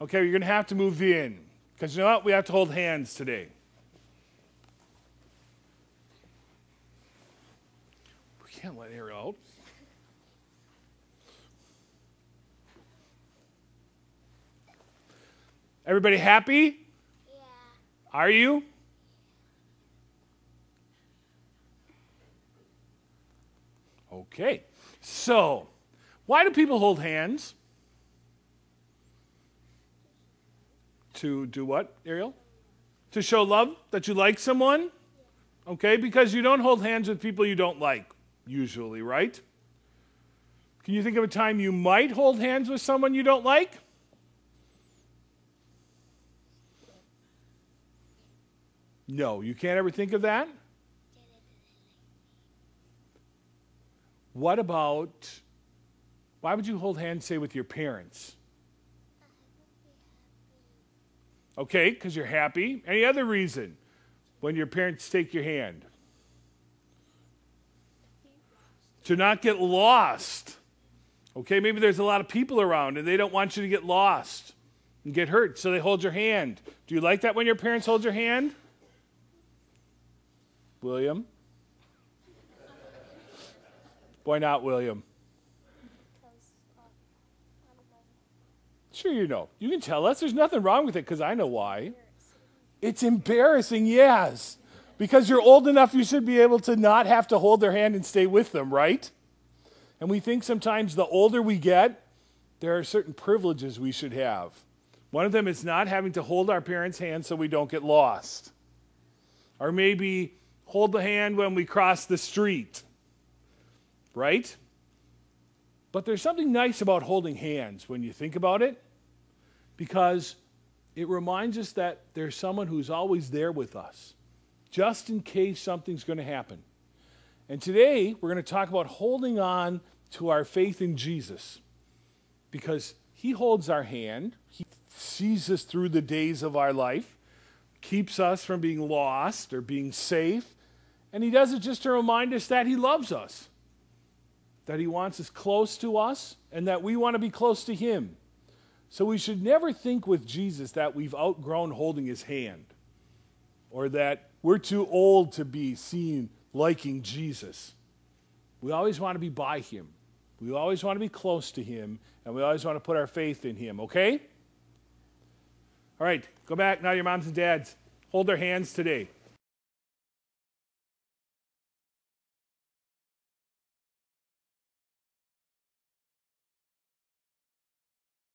Okay, you're going to have to move in. Because you know what? We have to hold hands today. We can't let air out. Everybody happy? Yeah. Are you? Okay. So, why do people hold hands? To do what, Ariel? To show love that you like someone? Okay, because you don't hold hands with people you don't like, usually, right? Can you think of a time you might hold hands with someone you don't like? No, you can't ever think of that? What about, why would you hold hands, say, with your parents? Okay, because you're happy. Any other reason when your parents take your hand? To not get lost. Okay, maybe there's a lot of people around and they don't want you to get lost and get hurt, so they hold your hand. Do you like that when your parents hold your hand? William? Why not, William? Sure, you know. You can tell us. There's nothing wrong with it because I know why. It's embarrassing, yes. Because you're old enough, you should be able to not have to hold their hand and stay with them, right? And we think sometimes the older we get, there are certain privileges we should have. One of them is not having to hold our parents' hand so we don't get lost. Or maybe hold the hand when we cross the street right? But there's something nice about holding hands when you think about it, because it reminds us that there's someone who's always there with us, just in case something's going to happen. And today, we're going to talk about holding on to our faith in Jesus, because He holds our hand, He sees us through the days of our life, keeps us from being lost or being safe, and He does it just to remind us that He loves us that He wants us close to us and that we want to be close to Him. So we should never think with Jesus that we've outgrown holding His hand or that we're too old to be seen liking Jesus. We always want to be by Him. We always want to be close to Him, and we always want to put our faith in Him, okay? All right, go back now, your moms and dads. Hold their hands today.